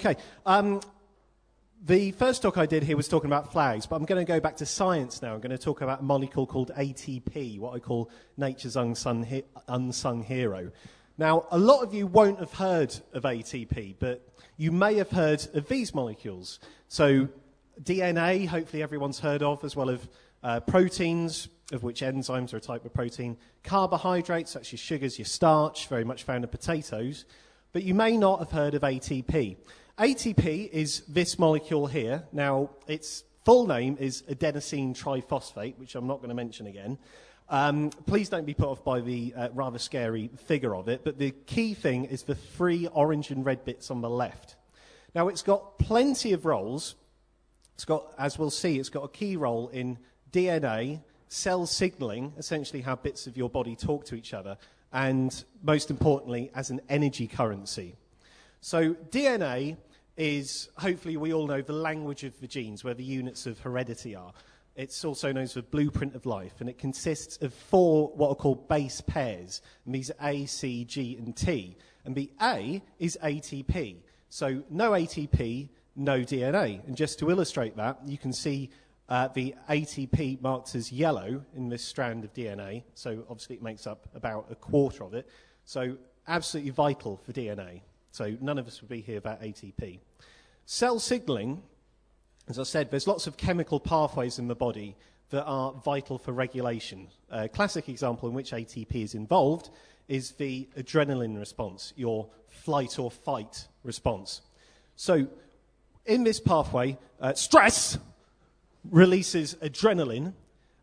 Okay. Um, the first talk I did here was talking about flags, but I'm going to go back to science now. I'm going to talk about a molecule called ATP, what I call nature's unsung, he- unsung hero. Now, a lot of you won't have heard of ATP, but you may have heard of these molecules. So, DNA, hopefully everyone's heard of, as well as uh, proteins, of which enzymes are a type of protein, carbohydrates, that's your sugars, your starch, very much found in potatoes, but you may not have heard of ATP. ATP is this molecule here. Now, its full name is adenosine triphosphate, which I'm not going to mention again. Um, please don't be put off by the uh, rather scary figure of it, but the key thing is the three orange and red bits on the left. Now, it's got plenty of roles. It's got, as we'll see, it's got a key role in DNA, cell signaling, essentially how bits of your body talk to each other, and most importantly, as an energy currency. So DNA is, hopefully we all know, the language of the genes, where the units of heredity are. It's also known as the blueprint of life, and it consists of four what are called base pairs. And these are A, C, G, and T. And the A is ATP. So no ATP, no DNA. And just to illustrate that, you can see uh, the ATP marked as yellow in this strand of DNA. So obviously it makes up about a quarter of it. So absolutely vital for DNA. So none of us would be here without ATP. Cell signaling, as I said, there's lots of chemical pathways in the body that are vital for regulation. A classic example in which ATP is involved is the adrenaline response, your flight or fight response. So, in this pathway, uh, stress releases adrenaline,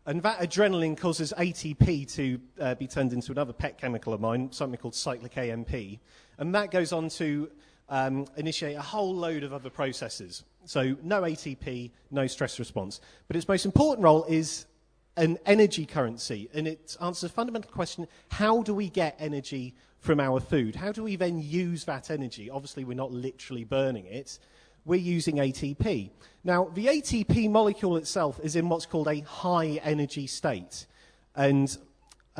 and that adrenaline causes ATP to uh, be turned into another pet chemical of mine, something called cyclic AMP. And that goes on to um, initiate a whole load of other processes. So, no ATP, no stress response. But its most important role is an energy currency. And it answers a fundamental question how do we get energy from our food? How do we then use that energy? Obviously, we're not literally burning it we're using ATP. Now, the ATP molecule itself is in what's called a high energy state. And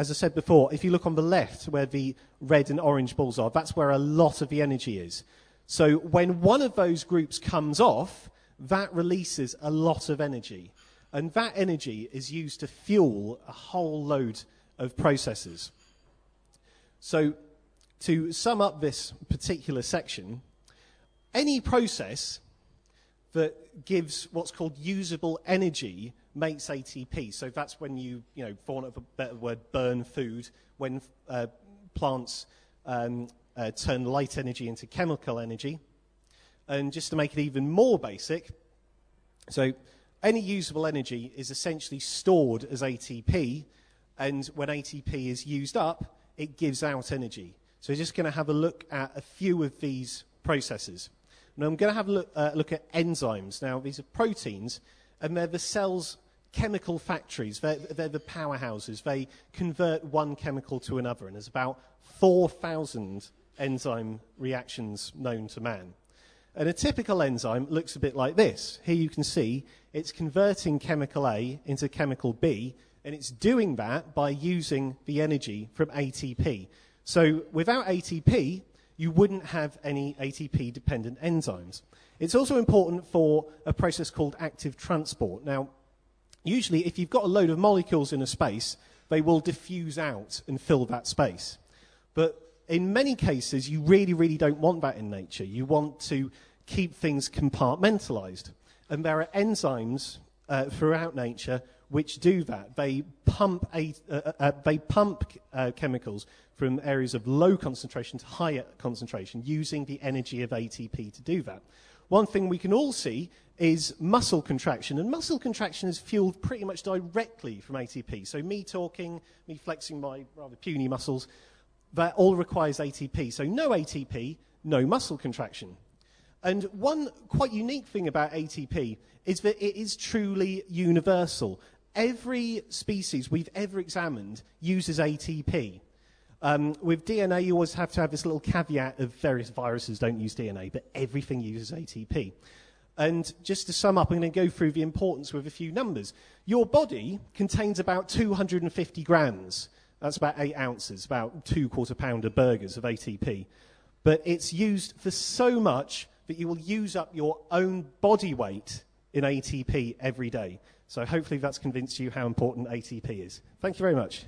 as I said before, if you look on the left where the red and orange balls are, that's where a lot of the energy is. So when one of those groups comes off, that releases a lot of energy. And that energy is used to fuel a whole load of processes. So to sum up this particular section, any process that gives what's called usable energy makes ATP. So that's when you, you know, for want of a better word, burn food, when uh, plants um, uh, turn light energy into chemical energy. And just to make it even more basic, so any usable energy is essentially stored as ATP, and when ATP is used up, it gives out energy. So we're just going to have a look at a few of these processes. Now, I'm going to have a look, uh, look at enzymes. Now, these are proteins, and they're the cell's chemical factories. They're, they're the powerhouses. They convert one chemical to another, and there's about 4,000 enzyme reactions known to man. And a typical enzyme looks a bit like this. Here you can see it's converting chemical A into chemical B, and it's doing that by using the energy from ATP. So without ATP, you wouldn't have any ATP dependent enzymes. It's also important for a process called active transport. Now, usually, if you've got a load of molecules in a space, they will diffuse out and fill that space. But in many cases, you really, really don't want that in nature. You want to keep things compartmentalized. And there are enzymes uh, throughout nature which do that. They pump, a, uh, uh, they pump uh, chemicals from areas of low concentration to higher concentration using the energy of ATP to do that. One thing we can all see is muscle contraction, and muscle contraction is fueled pretty much directly from ATP. So, me talking, me flexing my rather puny muscles, that all requires ATP. So, no ATP, no muscle contraction. And one quite unique thing about ATP is that it is truly universal. Every species we've ever examined uses ATP. Um, with DNA, you always have to have this little caveat of various viruses don't use DNA, but everything uses ATP. And just to sum up, I'm going to go through the importance with a few numbers. Your body contains about 250 grams. That's about eight ounces, about two quarter pounder burgers of ATP. But it's used for so much that you will use up your own body weight in ATP every day. So hopefully that's convinced you how important ATP is. Thank you very much.